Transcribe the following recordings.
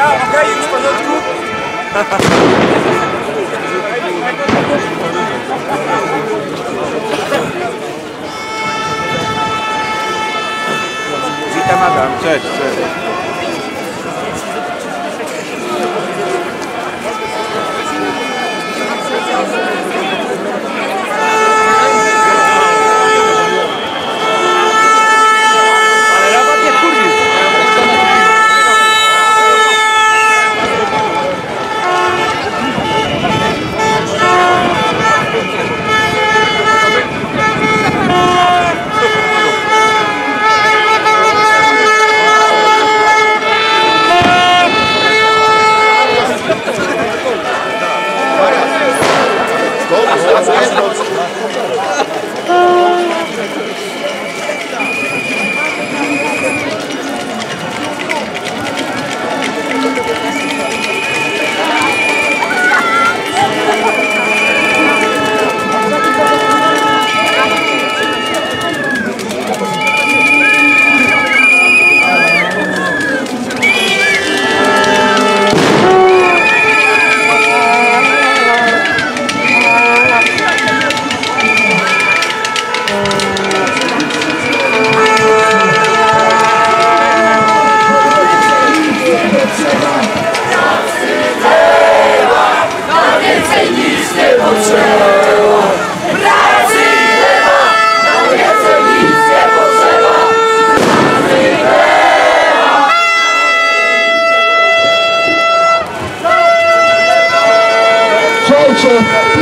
Чао, погоди, не спадет круг. Vita madame, certo, certo. Obrigado.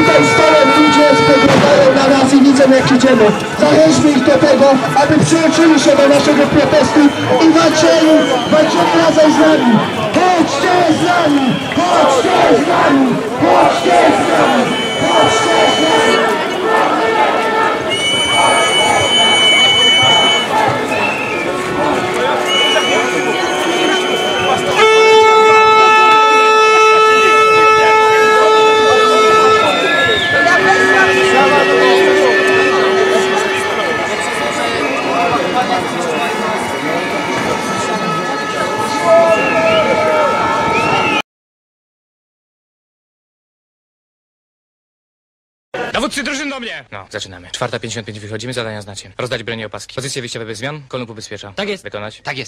Tutaj stoją ludzie, spoglądają na nas i widzą jak idziemy. Zachęćmy ich do tego, aby przyłączyli się do naszego protestu i walczyli, walczyli razem z nami. Chodźcie z nami, chodźcie z nami, chodźcie z nami, chodźcie z nami. Dowódcy drużyn do mnie! No, zaczynamy. Czwarta 55 wychodzimy, zadania znacie. Rozdać broń i opaski. Pozycje wyjściowe bez zmian, kolumn ubezpiecza. Tak jest. Wykonać. Tak jest.